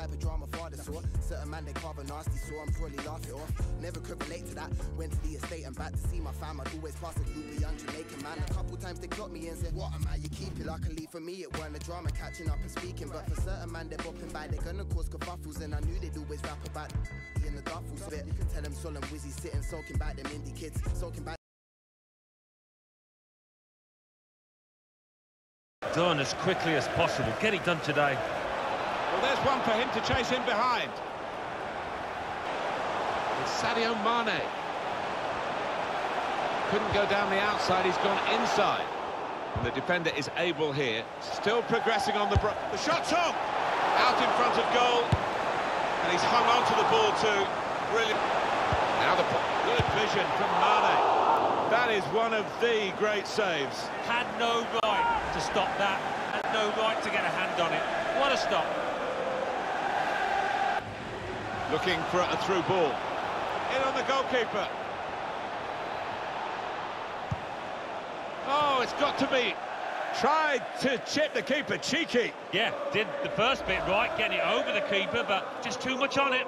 type of drama father saw. Certain man they carve a nasty, so I'm off. Never could relate to that. Went to the estate and back to see my fam. I'd always pass a group of young Jamaican man. A couple times they clocked me and said, What am I? You keep it luckily for me. It weren't a drama catching up and speaking. But for certain man, they're bopping by, they're gonna cause kerfuffles. And I knew they'd always rap about in the duffels bit. Tell them Wizzy sitting, soaking back them indie kids, soaking back. Done as quickly as possible. Get it done today. Well, there's one for him to chase in behind. It's Sadio Mane. Couldn't go down the outside, he's gone inside. And the defender is able here. Still progressing on the... The shot's on! Out in front of goal. And he's hung on to the ball too. Brilliant. Now the good vision from Mane. That is one of the great saves. Had no right to stop that. Had no right to get a hand on it. What a stop. Looking for a through ball. In on the goalkeeper. Oh, it's got to be. Tried to chip the keeper, cheeky. Yeah, did the first bit right, getting it over the keeper, but just too much on it.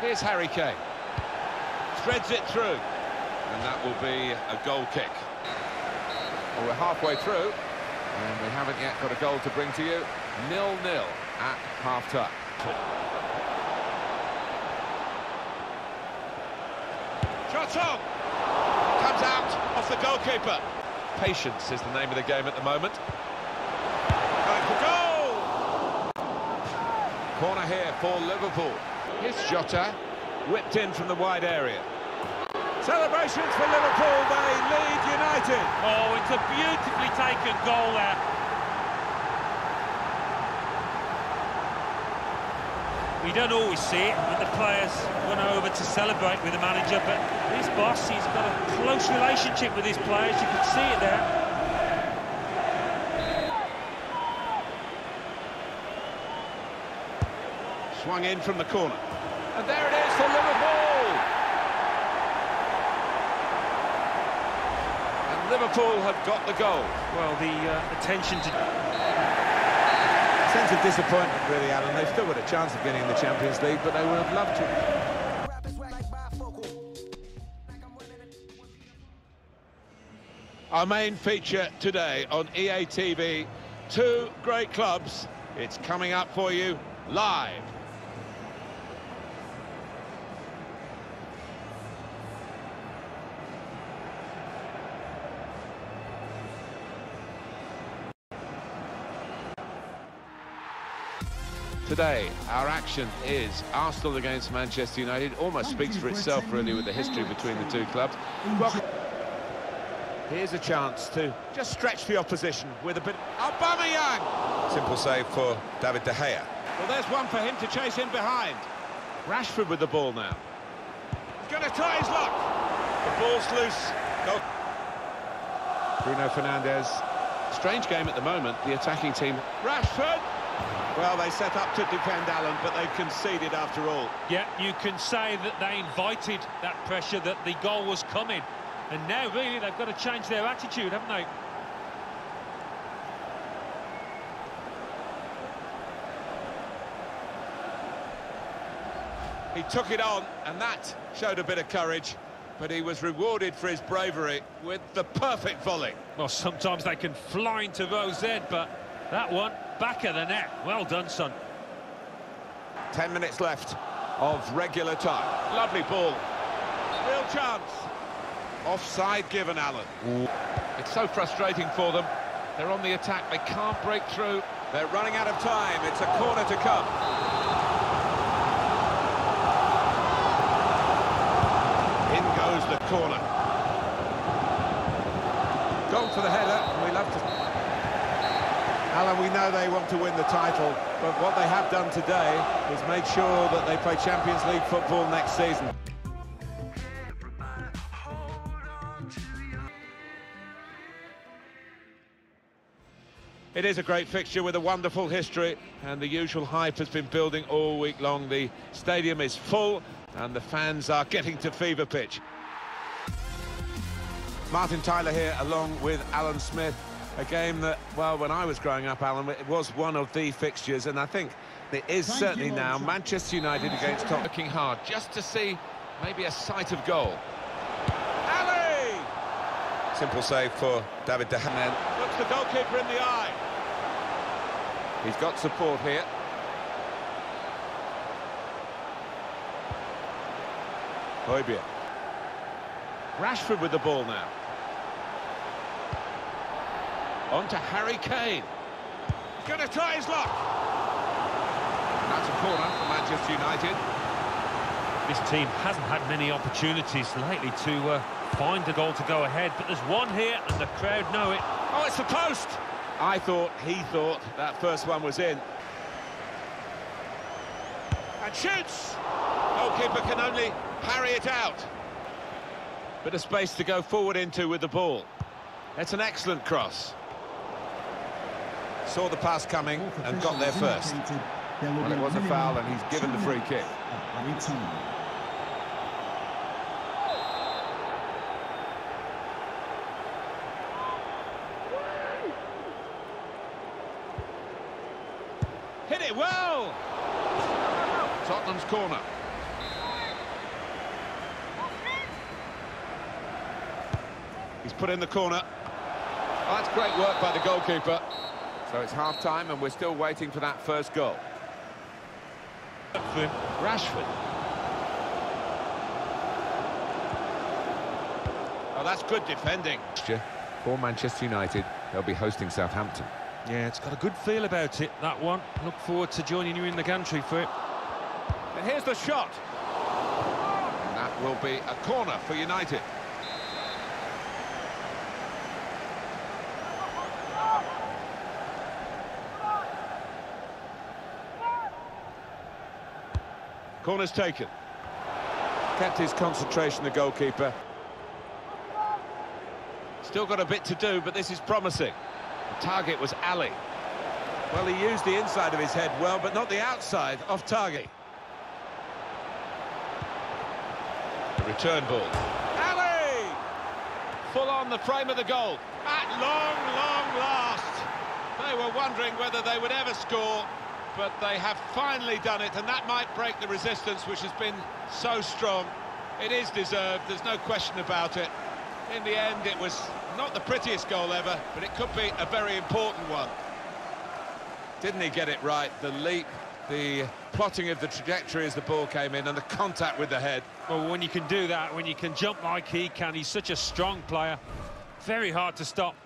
Here's Harry Kane. Threads it through. And that will be a goal kick. Well, we're halfway through, and we haven't yet got a goal to bring to you. Nil-nil at half-time. Shot on! Comes out off the goalkeeper. Patience is the name of the game at the moment. Going for goal! Corner here for Liverpool. Here's Jota, whipped in from the wide area. Celebrations for Liverpool, they lead United. Oh, it's a beautifully taken goal there. We don't always see it when the players run over to celebrate with the manager, but this boss, he's got a close relationship with his players. You can see it there. Swung in from the corner. And there it is for Liverpool! And Liverpool have got the goal. Well, the uh, attention to... Sense of disappointment, really, Alan. They've still got a chance of getting in the Champions League, but they would have loved to. Our main feature today on EA TV, two great clubs. It's coming up for you live. Today, our action is Arsenal against Manchester United. Almost speaks for itself, really, with the history between the two clubs. Here's a chance to just stretch the opposition with a bit... Aubameyang! Simple save for David De Gea. Well, there's one for him to chase in behind. Rashford with the ball now. He's going to try his luck. The ball's loose. Go. Bruno Fernandes. Strange game at the moment, the attacking team. Rashford! Well, they set up to defend Alan, but they've conceded after all. Yeah, you can say that they invited that pressure, that the goal was coming. And now, really, they've got to change their attitude, haven't they? He took it on, and that showed a bit of courage, but he was rewarded for his bravery with the perfect volley. Well, sometimes they can fly into Row Z, but that one, back of the net. Well done, son. Ten minutes left of regular time. Lovely ball. Real chance. Offside given, Alan. It's so frustrating for them. They're on the attack. They can't break through. They're running out of time. It's a corner to come. In goes the corner. Gone for the header, and we love to... Alan, we know they want to win the title, but what they have done today is made sure that they play Champions League football next season. It is a great fixture with a wonderful history, and the usual hype has been building all week long. The stadium is full, and the fans are getting to fever pitch. Martin Tyler here, along with Alan Smith. A game that, well, when I was growing up, Alan, it was one of the fixtures, and I think it is Thank certainly you, now Old Manchester United against Tottenham. Looking hard just to see maybe a sight of goal. Ali! Simple save for David De Gea. Looks the goalkeeper in the eye. He's got support here. Højbjerg. Rashford with the ball now. On to Harry Kane. He's going to try his luck. That's a corner for Manchester United. This team hasn't had many opportunities lately to uh, find a goal to go ahead, but there's one here and the crowd know it. Oh, it's the post! I thought, he thought, that first one was in. And shoots! Goalkeeper can only parry it out. Bit of space to go forward into with the ball. It's an excellent cross. Saw the pass coming and got there first. Well, it was a foul and he's given the free kick. Hit it well! Tottenham's corner. He's put in the corner. Oh, that's great work by the goalkeeper. So it's half-time and we're still waiting for that first goal. Rashford. Oh, that's good defending. For Manchester United, they'll be hosting Southampton. Yeah, it's got a good feel about it, that one. Look forward to joining you in the gantry for it. And here's the shot. And that will be a corner for United. Corner's taken. Kept his concentration, the goalkeeper. Still got a bit to do, but this is promising. The target was Ali. Well, he used the inside of his head well, but not the outside, off target. The return ball. Ali! Full on the frame of the goal. At long, long last. They were wondering whether they would ever score, but they have finally done it, and that might break the resistance, which has been so strong. It is deserved, there's no question about it. In the end, it was not the prettiest goal ever, but it could be a very important one. Didn't he get it right? The leap, the plotting of the trajectory as the ball came in, and the contact with the head. Well, when you can do that, when you can jump like he can, he's such a strong player. Very hard to stop.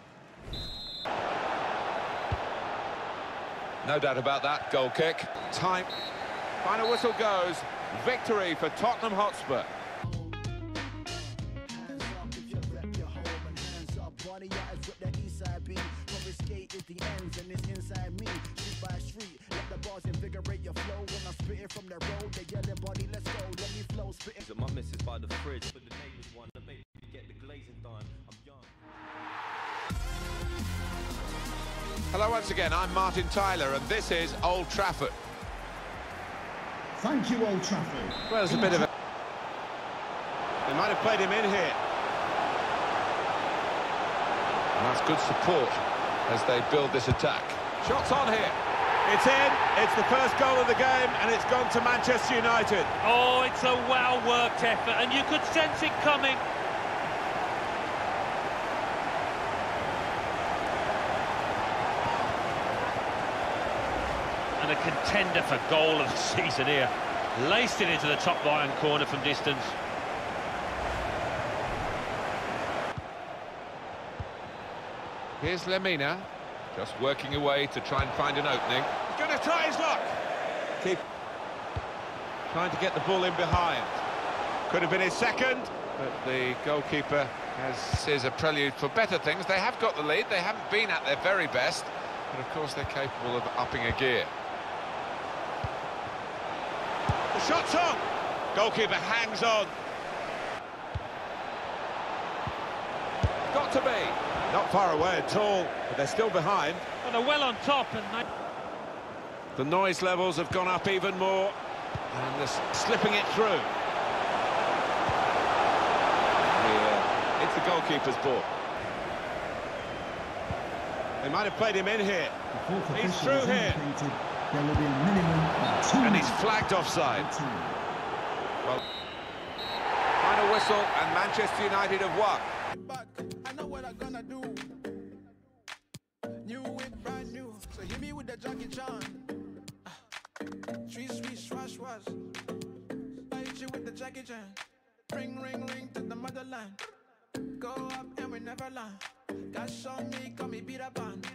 No doubt about that, goal kick. Time. Final whistle goes. Victory for Tottenham Hotspur. My missus by the fridge, Hello once again, I'm Martin Tyler, and this is Old Trafford. Thank you, Old Trafford. Well, there's a bit of a... They might have played him in here. And that's good support as they build this attack. Shots on here. It's in. It's the first goal of the game, and it's gone to Manchester United. Oh, it's a well-worked effort, and you could sense it coming. And a contender for goal of the season here. Laced it into the top right-hand corner from distance. Here's Lemina, just working away to try and find an opening. He's going to try his luck. Keep trying to get the ball in behind. Could have been his second, but the goalkeeper has is a prelude for better things. They have got the lead. They haven't been at their very best, but of course they're capable of upping a gear. The shot's on. Goalkeeper hangs on. Got to be. Not far away at all, but they're still behind. And they're well on top, and they... The noise levels have gone up even more, and they're slipping it through. Yeah, it's the goalkeeper's ball. They might have played him in here. He's through has here. Indicated There will be a minimum of two And he's flagged offside. Well, final whistle, and Manchester United have won. back. I know what I'm gonna do. New whip, brand new. So hit me with the Jackie Chan. Sweet, sweet, swash, swash. I hit you with the Jackie Chan. Ring, ring, ring to the motherland. Go up and we never land. Cash on me, call me Peter Pan. Got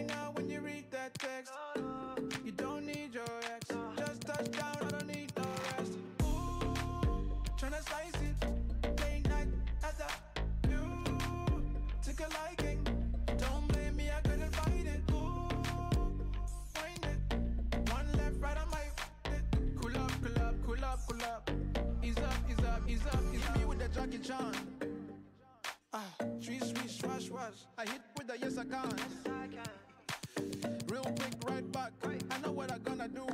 Don't now when you read that text. You don't need your ex. Just touch down, I don't need no rest. Ooh, tryna slice it. Late night at the view. Took a liking. Don't blame me, I couldn't fight it. Ooh, wind it. One left, right, I might f- it. Cool up, cool up, cool up, cool up. Ease up, ease up, ease up, ease me with the Jackie Chan. Ah, sweet, sweet, swash, swash. I hit with the yes I can. Real quick, right back. I know what I'm gonna do.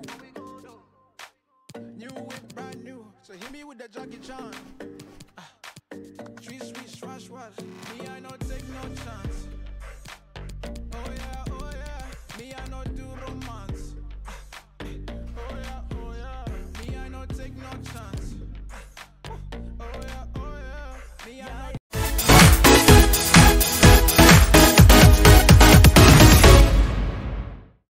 New whip, brand new. So hit me with the Jackie Chan. Ah, sweet, sweet, swash, swash. Me, I no take no chance. Oh yeah,